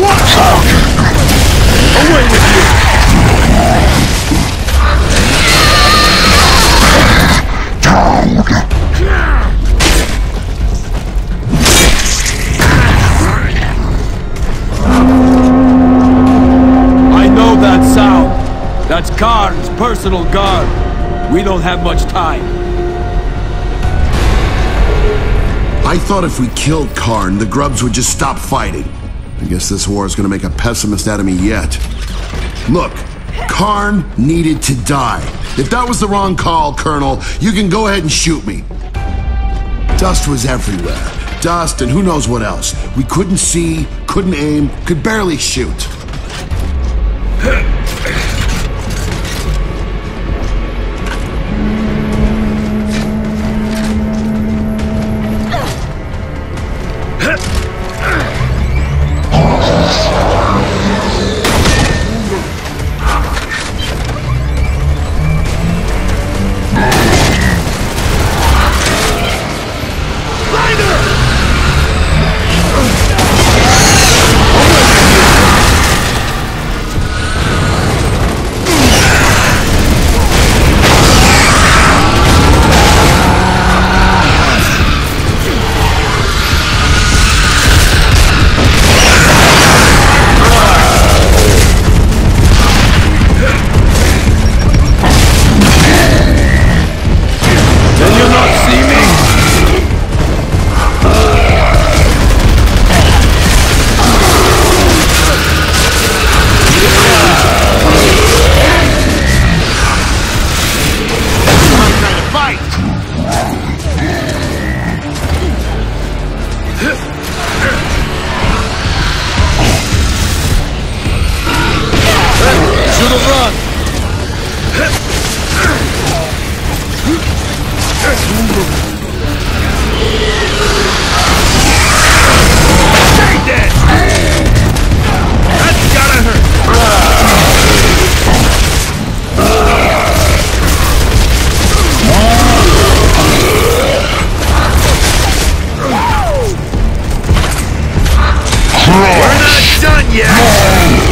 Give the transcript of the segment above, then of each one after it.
What away with you! I know that sound. That's Karn's personal guard. We don't have much time. I thought if we killed Karn, the grubs would just stop fighting. I guess this war is gonna make a pessimist out of me yet. Look, Karn needed to die. If that was the wrong call, Colonel, you can go ahead and shoot me. Dust was everywhere. Dust and who knows what else. We couldn't see, couldn't aim, could barely shoot. We're not done yet!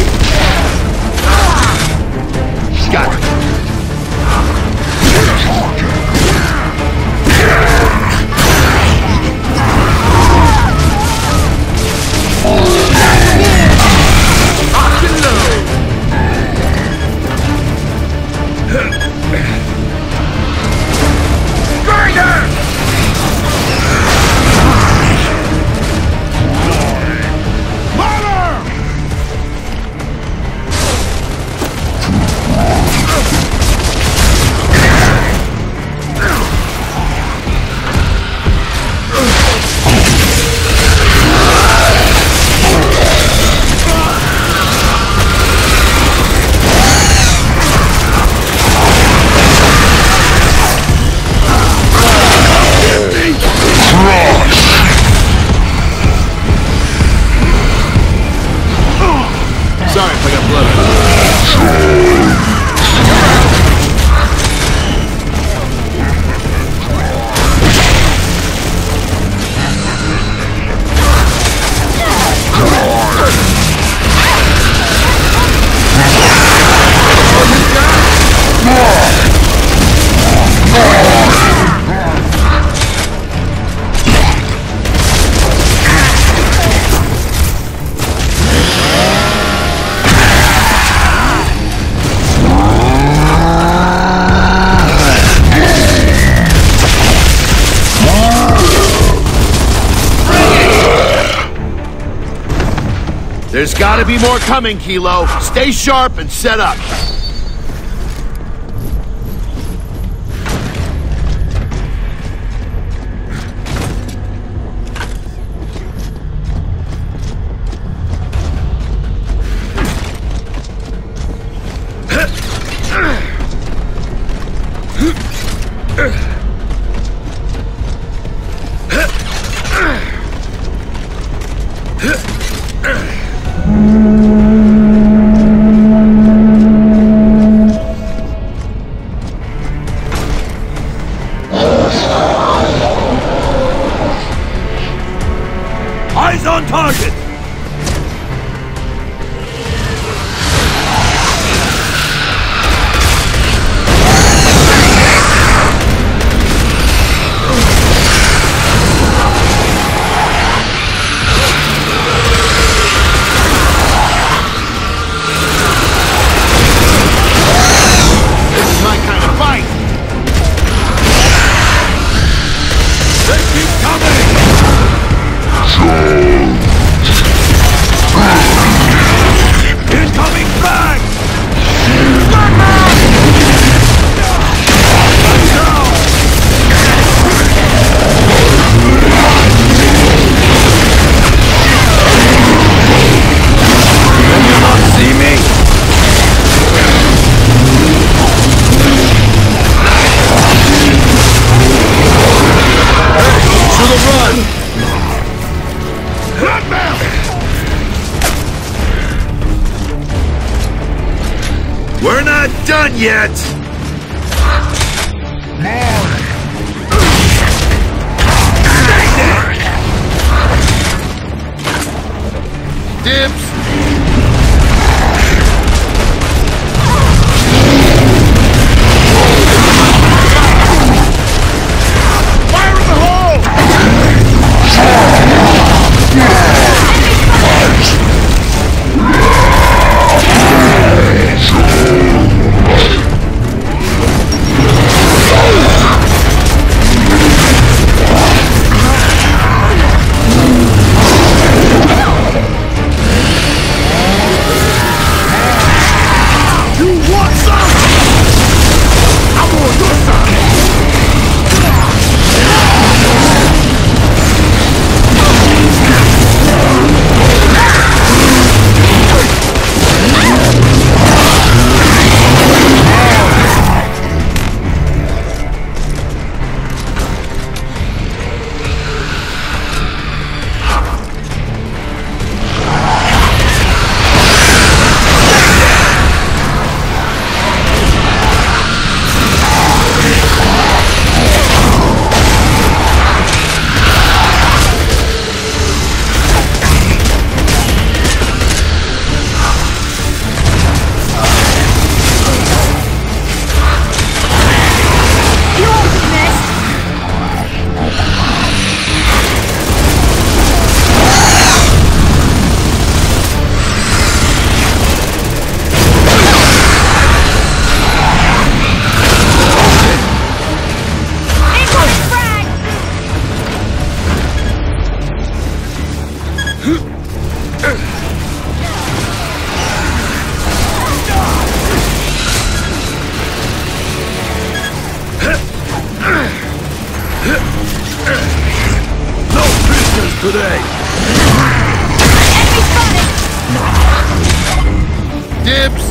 There's gotta be more coming, Kilo. Stay sharp and set up. Target! Yet! Fire today! Enemy spotted! Dibs!